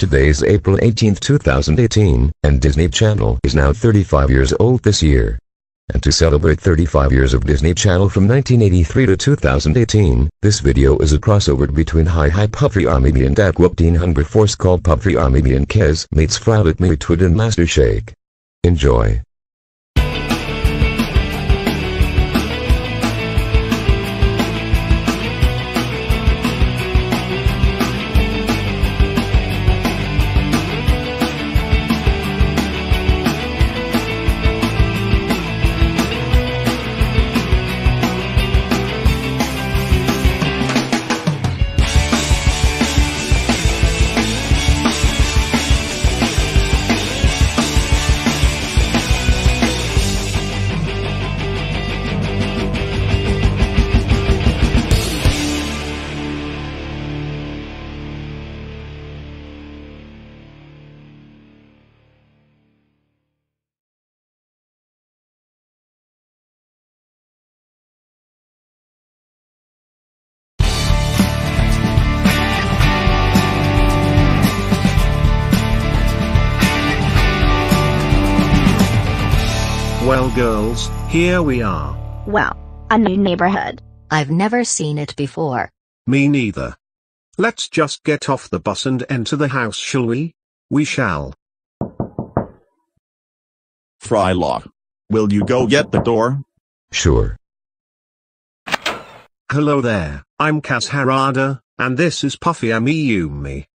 Today is April 18, 2018, and Disney Channel is now 35 years old this year. And to celebrate 35 years of Disney Channel from 1983 to 2018, this video is a crossover between Hi Hi Puffy Army and Aqua Teen Hunger Force called Puffy Army and Kaz meets Frylock Me Twid and Master Shake. Enjoy. Girls, here we are. Well, a new neighborhood. I've never seen it before. Me neither. Let's just get off the bus and enter the house shall we? We shall. Frylock. Will you go get the door? Sure. Hello there, I'm Kaz Harada, and this is Puffy Amiyumi.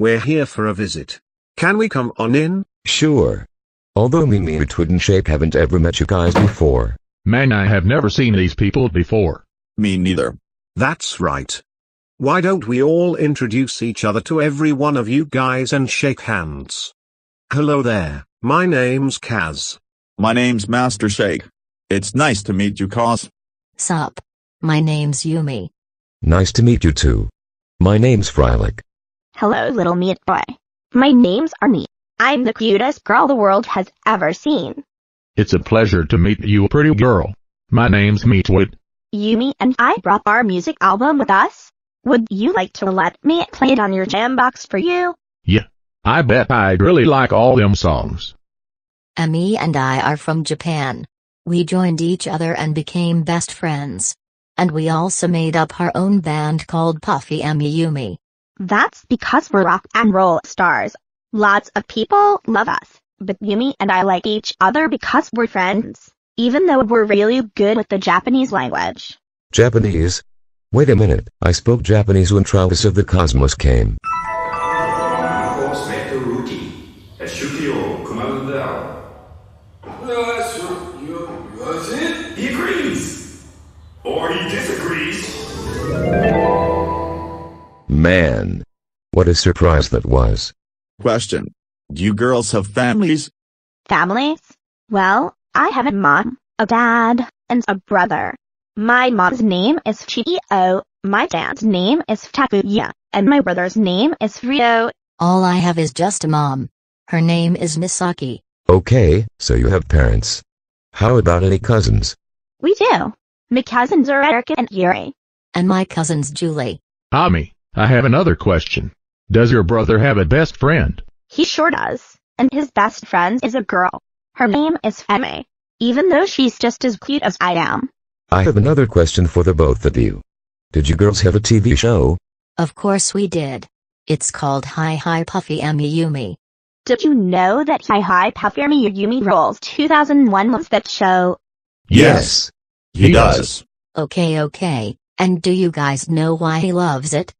We're here for a visit. Can we come on in? Sure. Although Meatwad and Shake haven't ever met you guys before. Man, I have never seen these people before. Me neither. That's right. Why don't we all introduce each other to every one of you guys and shake hands? Hello there, my name's Kaz. My name's Master Shake. It's nice to meet you, Kaz. Sup. My name's Yumi. Nice to meet you too. My name's Frylock. Hello, little meat boy. My name's Ami. I'm the cutest girl the world has ever seen. It's a pleasure to meet you, pretty girl. My name's Meatwad. Yumi and I brought our music album with us. Would you like to let me play it on your jam box for you? Yeah. I bet I'd really like all them songs. Ami and I are from Japan. We joined each other and became best friends. And we also made up our own band called Puffy Amiyumi. That's because we're rock and roll stars. Lots of people love us, but Yumi and I like each other because we're friends, even though we're really good with the Japanese language. Japanese? Wait a minute, I spoke Japanese when Travis of the Cosmos came. He agrees. Or he disagrees. Man. What a surprise that was. Question. Do you girls have families? Families? Well, I have a mom, a dad, and a brother. My mom's name is Chio, my dad's name is Takuya, and my brother's name is Rio. All I have is just a mom. Her name is Misaki. Okay, so you have parents. How about any cousins? We do. My cousins are Erica and Yuri. And my cousin's Julie. Ami, I have another question. Does your brother have a best friend? He sure does. And his best friend is a girl. Her name is Femme. Even though she's just as cute as I am. I have another question for the both of you. Did you girls have a TV show? Of course we did. It's called Hi Hi Puffy Amiyumi. Did you know that Hi Hi Puffy Yumi Rolls 2001 was that show? Yes. He does. Okay okay, and do you guys know why he loves it?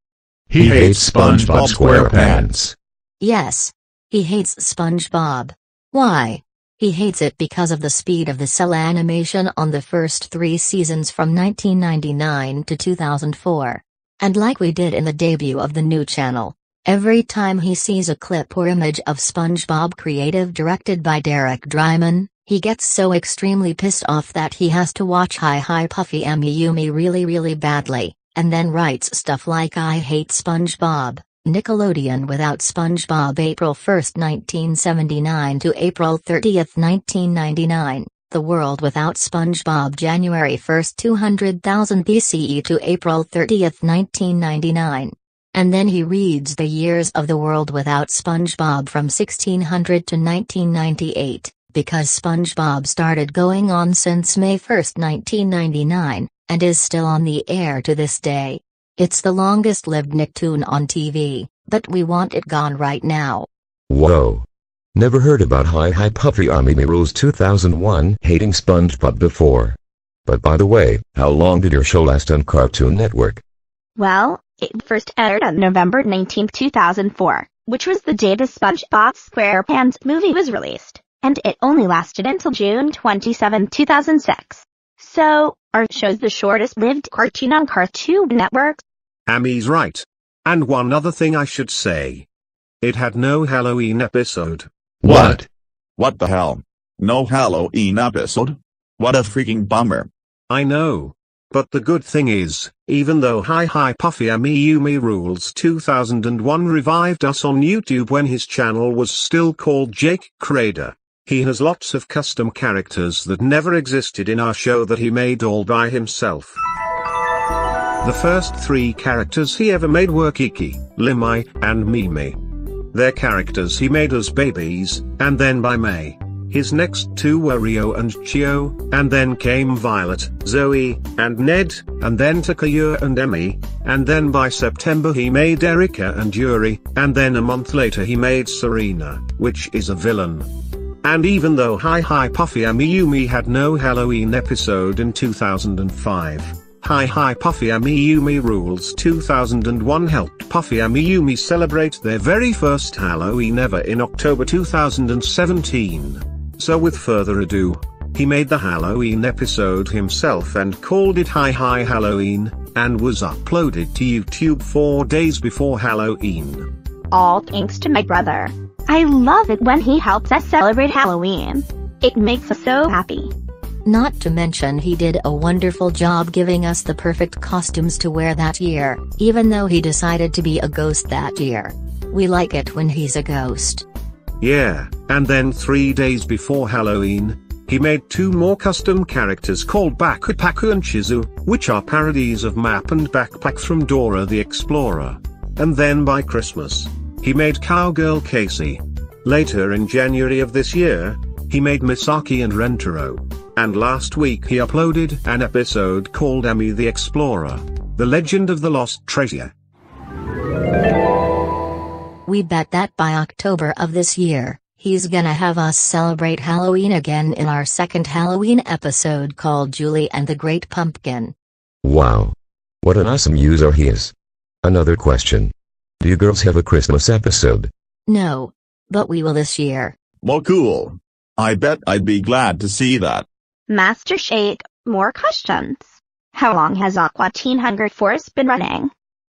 He hates SpongeBob SquarePants. Yes. He hates SpongeBob. Why? He hates it because of the speed of the cel animation on the first three seasons from 1999 to 2004. And like we did in the debut of the new channel, every time he sees a clip or image of SpongeBob creative directed by Derek Drymon, he gets so extremely pissed off that he has to watch Hi Hi Puffy Amiyumi really really badly, and then writes stuff like I hate SpongeBob, Nickelodeon without SpongeBob April 1, 1979 to April 30, 1999. The World Without SpongeBob January 1, 200,000 BCE to April 30, 1999. And then he reads the years of the world without SpongeBob from 1600 to 1998, because SpongeBob started going on since May 1, 1999, and is still on the air to this day. It's the longest lived Nicktoon on TV, but we want it gone right now. Whoa. Never heard about Hi Hi Puffy Army Rules 2001 hating SpongeBob before. But by the way, how long did your show last on Cartoon Network? Well, it first aired on November 19, 2004, which was the day the SpongeBob SquarePants movie was released, and it only lasted until June 27, 2006. So, our show's the shortest lived cartoon on Cartoon Network. Ami's right. And one other thing I should say. It had no Halloween episode. What? What the hell? No Halloween episode? What a freaking bummer. I know. But the good thing is, even though Hi Hi Puffy Amiyumi Rules 2001 revived us on YouTube when his channel was still called Jake Crader, he has lots of custom characters that never existed in our show that he made all by himself. The first three characters he ever made were Kiki, Limai, and Mimi. Their characters he made as babies, and then by May. His next two were Rio and Chio, and then came Violet, Zoe, and Ned, and then Takaya and Emmy, and then by September he made Erika and Yuri, and then a month later he made Serena, which is a villain. And even though Hi Hi Puffy Amiyumi had no Halloween episode in 2005, Hi Hi Puffy Amiyumi Rules 2001 helped Puffy Amiyumi celebrate their very first Halloween ever in October 2017. So with further ado, he made the Halloween episode himself and called it Hi Hi Halloween, and was uploaded to YouTube four days before Halloween. All thanks to my brother. I love it when he helps us celebrate Halloween. It makes us so happy. Not to mention he did a wonderful job giving us the perfect costumes to wear that year, even though he decided to be a ghost that year. We like it when he's a ghost. Yeah, and then three days before Halloween, he made two more custom characters called Bakupaku and Chizu, which are parodies of Map and Backpack from Dora the Explorer. And then by Christmas, he made Cowgirl Casey. Later in January of this year, he made Misaki and Rentaro. And last week he uploaded an episode called Emmy the Explorer, The Legend of the Lost Treasure. We bet that by October of this year, he's gonna have us celebrate Halloween again in our second Halloween episode called Julie and the Great Pumpkin. Wow. What an awesome user he is. Another question. Do you girls have a Christmas episode? No. But we will this year. Well cool. I bet I'd be glad to see that. Master Shake, more questions. How long has Aqua Teen Hunger Force been running?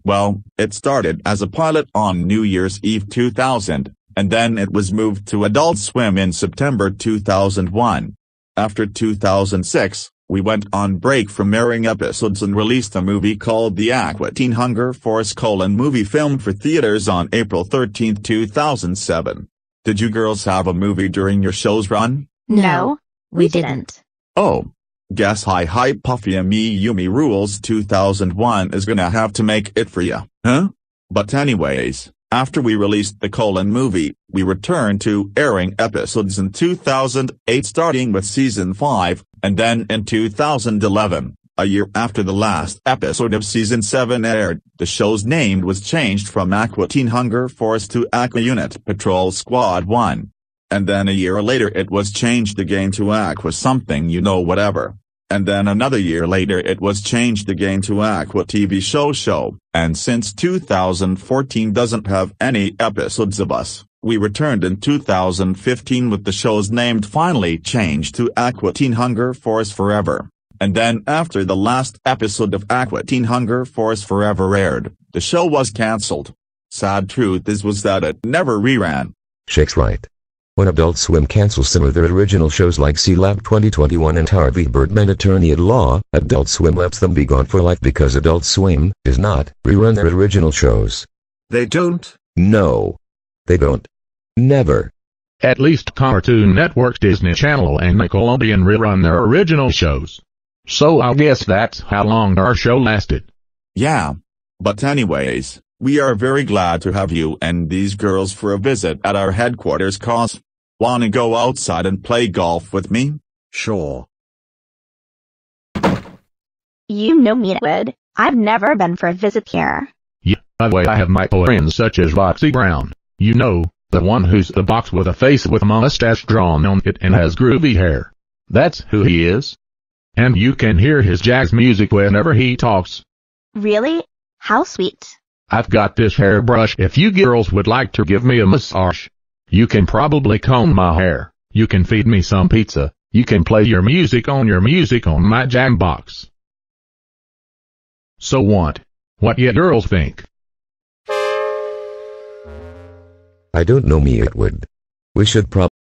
Well, it started as a pilot on New Year's Eve 2000, and then it was moved to Adult Swim in September 2001. After 2006, we went on break from airing episodes and released a movie called The Aqua Teen Hunger Force colon movie filmed for theaters on April 13, 2007. Did you girls have a movie during your show's run? No, we didn't. Oh. Guess Hi Hi Puffy AmiYumi Rules 2001 is gonna have to make it for ya, huh? But anyways, after we released the colon movie, we returned to airing episodes in 2008 starting with season 5, and then in 2011, a year after the last episode of season 7 aired, the show's name was changed from Aqua Teen Hunger Force to Aqua Unit Patrol Squad 1. And then a year later it was changed again to Aqua something you know whatever. And then another year later it was changed again to Aqua TV Show Show, and since 2014 doesn't have any episodes of us, we returned in 2015 with the show's name finally changed to Aqua Teen Hunger Force Forever. And then after the last episode of Aqua Teen Hunger Force Forever aired, the show was cancelled. Sad truth is was that it never reran. Shake's right. When Adult Swim cancels some of their original shows like Sealab 2021 and Harvey Birdman Attorney at Law, Adult Swim lets them be gone for life because Adult Swim does not rerun their original shows. They don't? No. They don't. Never. At least Cartoon Network, Disney Channel and Nickelodeon rerun their original shows. So I guess that's how long our show lasted. Yeah. But anyways, We are very glad to have you and these girls for a visit at our headquarters Kaz. Wanna go outside and play golf with me? Sure. You know me, Edward. I've never been for a visit here. Yeah, by the way I have my friends such as Boxy Brown. You know, the one who's the box with a face with a mustache drawn on it and has groovy hair. That's who he is. And you can hear his jazz music whenever he talks. Really? How sweet. I've got this hairbrush if you girls would like to give me a massage. You can probably comb my hair. You can feed me some pizza. You can play your music on your music on my jam box. So what? What you girls think? I don't know me Edward. We should probably